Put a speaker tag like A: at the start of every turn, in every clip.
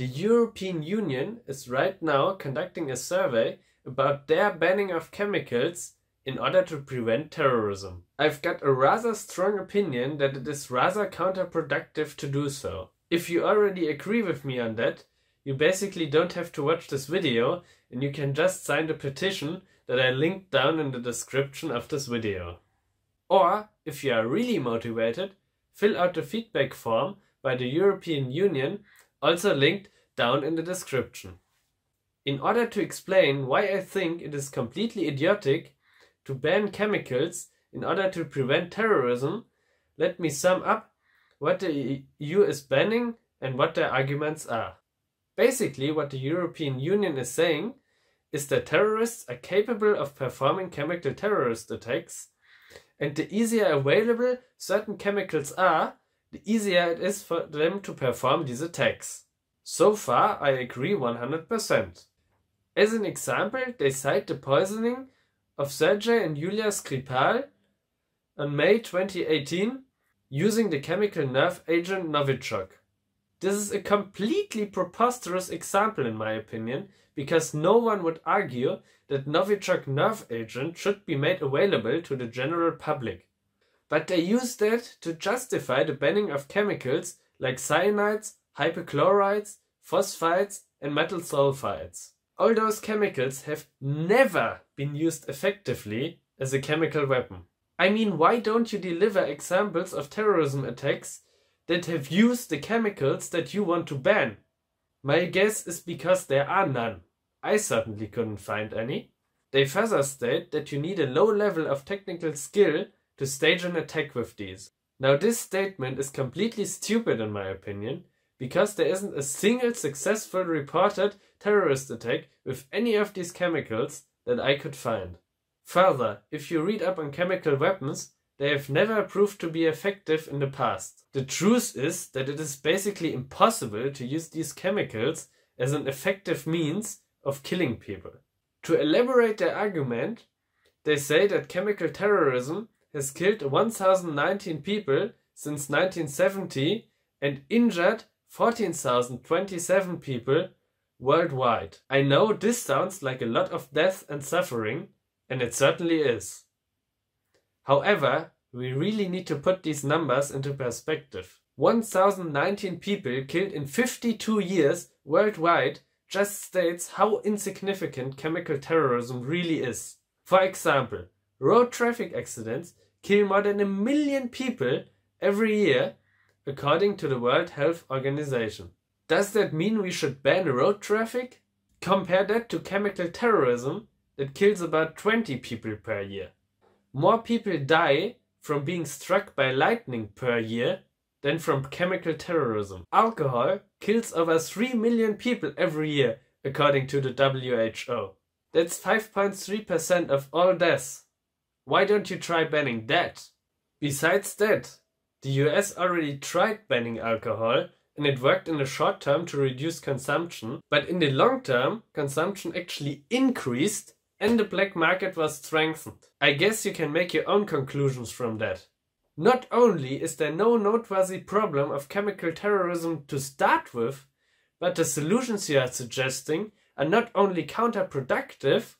A: The European Union is right now conducting a survey about their banning of chemicals in order to prevent terrorism. I've got a rather strong opinion that it is rather counterproductive to do so. If you already agree with me on that, you basically don't have to watch this video and you can just sign the petition that I linked down in the description of this video. Or, if you are really motivated, fill out the feedback form by the European Union, also linked down in the description. In order to explain why I think it is completely idiotic to ban chemicals in order to prevent terrorism, let me sum up what the EU is banning and what their arguments are. Basically, what the European Union is saying is that terrorists are capable of performing chemical terrorist attacks, and the easier available certain chemicals are, the easier it is for them to perform these attacks. So far, I agree 100%. As an example, they cite the poisoning of Sergei and Yulia Skripal on May 2018 using the chemical nerve agent Novichok. This is a completely preposterous example in my opinion, because no one would argue that Novichok nerve agent should be made available to the general public. But they use that to justify the banning of chemicals like cyanides, hypochlorites, phosphides and metal sulfides. All those chemicals have never been used effectively as a chemical weapon. I mean, why don't you deliver examples of terrorism attacks that have used the chemicals that you want to ban? My guess is because there are none. I certainly couldn't find any. They further state that you need a low level of technical skill to stage an attack with these. Now this statement is completely stupid in my opinion, because there isn't a single successful reported terrorist attack with any of these chemicals that I could find. Further, if you read up on chemical weapons, they have never proved to be effective in the past. The truth is that it is basically impossible to use these chemicals as an effective means of killing people. To elaborate their argument, they say that chemical terrorism has killed 1019 people since 1970 and injured 14,027 people worldwide. I know this sounds like a lot of death and suffering, and it certainly is. However, we really need to put these numbers into perspective. 1019 people killed in 52 years worldwide just states how insignificant chemical terrorism really is. For example, road traffic accidents kill more than a million people every year according to the World Health Organization. Does that mean we should ban road traffic? Compare that to chemical terrorism that kills about 20 people per year. More people die from being struck by lightning per year than from chemical terrorism. Alcohol kills over 3 million people every year, according to the WHO. That's 5.3% of all deaths. Why don't you try banning that? Besides that, the US already tried banning alcohol and it worked in the short term to reduce consumption, but in the long term, consumption actually increased and the black market was strengthened. I guess you can make your own conclusions from that. Not only is there no noteworthy problem of chemical terrorism to start with, but the solutions you are suggesting are not only counterproductive,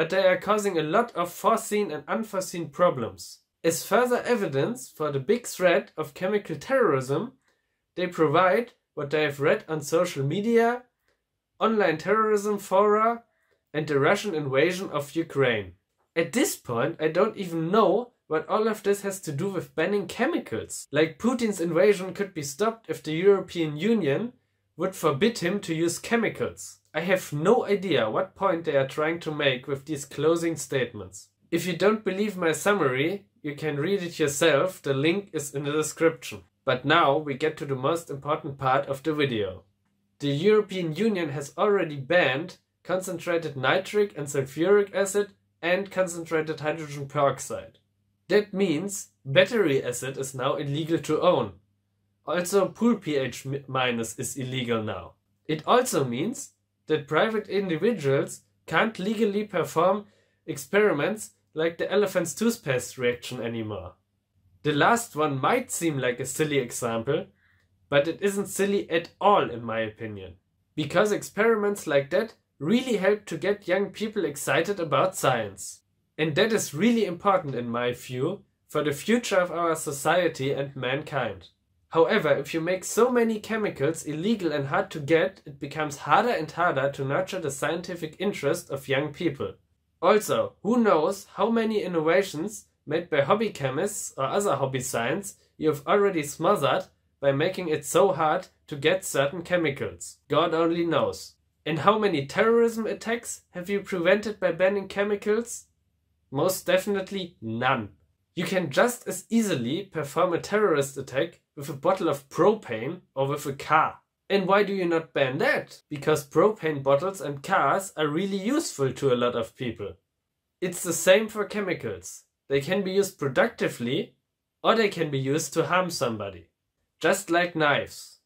A: but they are causing a lot of foreseen and unforeseen problems. As further evidence for the big threat of chemical terrorism, they provide what they have read on social media, online terrorism fora, and the Russian invasion of Ukraine. At this point, I don't even know what all of this has to do with banning chemicals. Like Putin's invasion could be stopped if the European Union would forbid him to use chemicals. I have no idea what point they are trying to make with these closing statements. If you don't believe my summary, you can read it yourself, the link is in the description. But now we get to the most important part of the video. The European Union has already banned concentrated nitric and sulfuric acid and concentrated hydrogen peroxide. That means battery acid is now illegal to own. Also pool pH minus is illegal now. It also means that private individuals can't legally perform experiments like the elephant's toothpaste reaction anymore. The last one might seem like a silly example, but it isn't silly at all in my opinion. Because experiments like that really help to get young people excited about science. And that is really important in my view for the future of our society and mankind. However, if you make so many chemicals illegal and hard to get, it becomes harder and harder to nurture the scientific interest of young people. Also, who knows how many innovations made by hobby chemists or other hobby science you have already smothered by making it so hard to get certain chemicals. God only knows. And how many terrorism attacks have you prevented by banning chemicals? Most definitely none. You can just as easily perform a terrorist attack with a bottle of propane or with a car. And why do you not ban that? Because propane bottles and cars are really useful to a lot of people. It's the same for chemicals. They can be used productively or they can be used to harm somebody. Just like knives.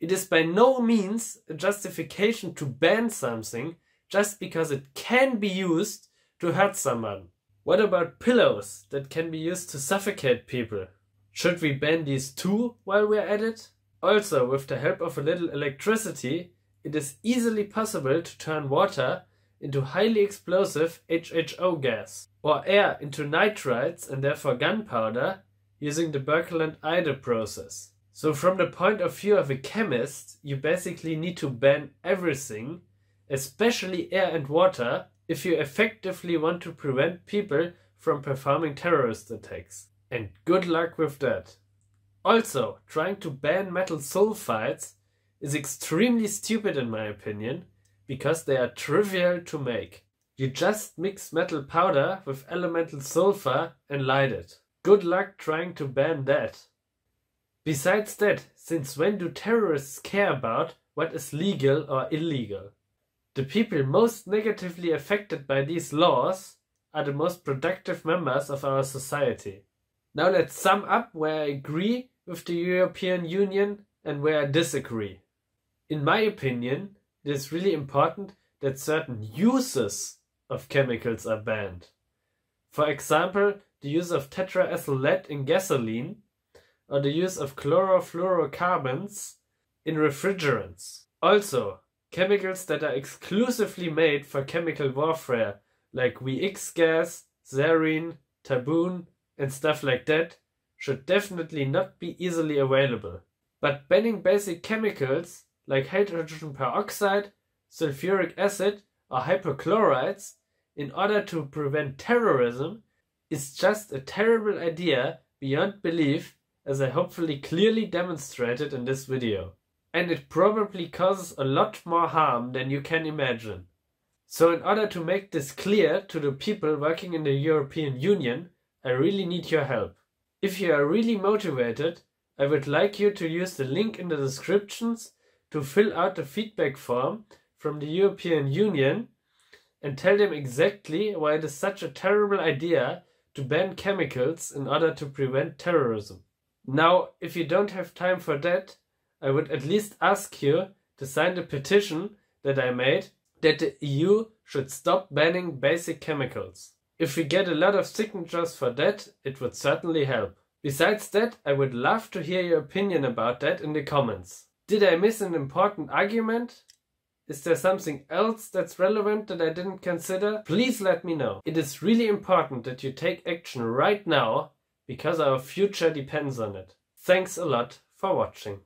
A: It is by no means a justification to ban something just because it can be used to hurt someone. What about pillows that can be used to suffocate people? Should we ban these too while we're at it? Also, with the help of a little electricity, it is easily possible to turn water into highly explosive HHO gas, or air into nitrites and therefore gunpowder using the Birkeland-Eyde process. So from the point of view of a chemist, you basically need to ban everything, especially air and water, if you effectively want to prevent people from performing terrorist attacks. And good luck with that. Also, trying to ban metal sulfides is extremely stupid in my opinion, because they are trivial to make. You just mix metal powder with elemental sulfur and light it. Good luck trying to ban that. Besides that, since when do terrorists care about what is legal or illegal? The people most negatively affected by these laws are the most productive members of our society. Now let's sum up where I agree with the European Union and where I disagree. In my opinion, it is really important that certain uses of chemicals are banned. For example, the use of tetraethyl lead in gasoline or the use of chlorofluorocarbons in refrigerants. Also, chemicals that are exclusively made for chemical warfare, like VX gas, sarin, tabun, and stuff like that, should definitely not be easily available. But banning basic chemicals like hydrogen peroxide, sulfuric acid, or hypochlorites in order to prevent terrorism is just a terrible idea beyond belief as I hopefully clearly demonstrated in this video. And it probably causes a lot more harm than you can imagine. So in order to make this clear to the people working in the European Union, I really need your help. If you are really motivated, I would like you to use the link in the descriptions to fill out the feedback form from the European Union and tell them exactly why it is such a terrible idea to ban chemicals in order to prevent terrorism. Now, if you don't have time for that, I would at least ask you to sign the petition that I made that the EU should stop banning basic chemicals. If we get a lot of signatures for that, it would certainly help. Besides that, I would love to hear your opinion about that in the comments. Did I miss an important argument? Is there something else that's relevant that I didn't consider? Please let me know. It is really important that you take action right now because our future depends on it. Thanks a lot for watching.